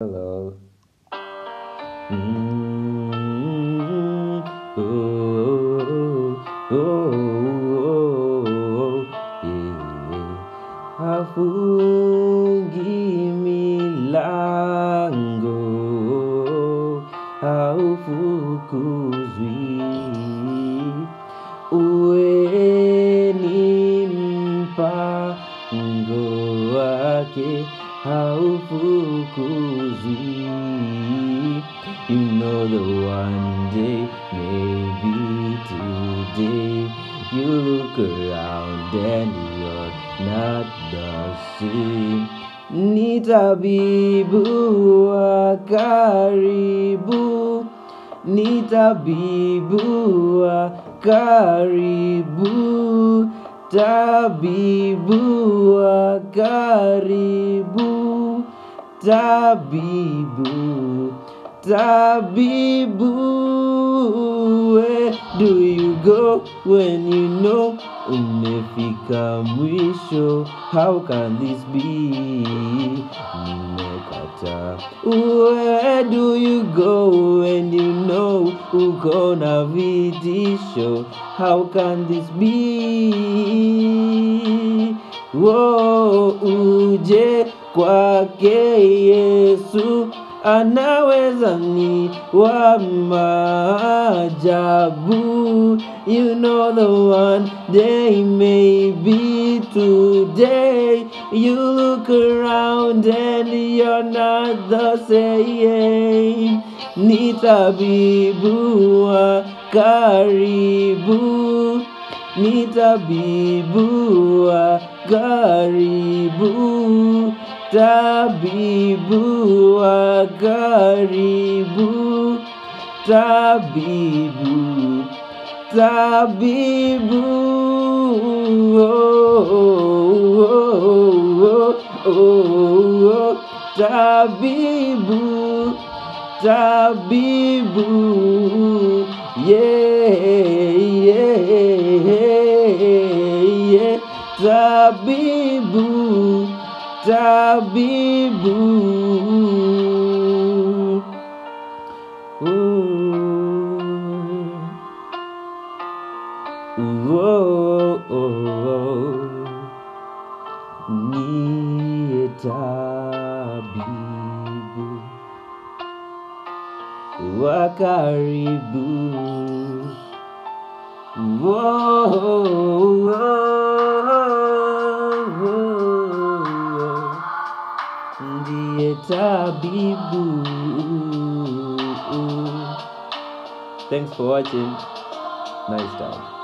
Hello. Mm, oh, oh, oh, yeah. Hafungi milango, haufukuzwi. Uwe ni mpango wake, You know the one day, maybe today, you look around and you're not the same. Ni tabibu wa karibu, ni tabibu wa karibu, tabibu karibu, tabibu, tabibu. Where do you go when you know umefika mwisho? How can this be? Where do you go when you know uko na vitisho? How can this be? Wo uje kwake Yesu anaweza ni wa maajabu. You know the one day, maybe today. You look around and you're not the same. Ni tabibu wa karibu, ni tabibu wa karibu, tabibu wa karibu, tabibu, tabibu. Oh, oh, oh, tabibu, tabibu. Yeah, yeah, yeah. Tabibu, tabibu. Ooh, oh, oh, oh. niye ndiye tabibu. Thanks for watching. Nice time.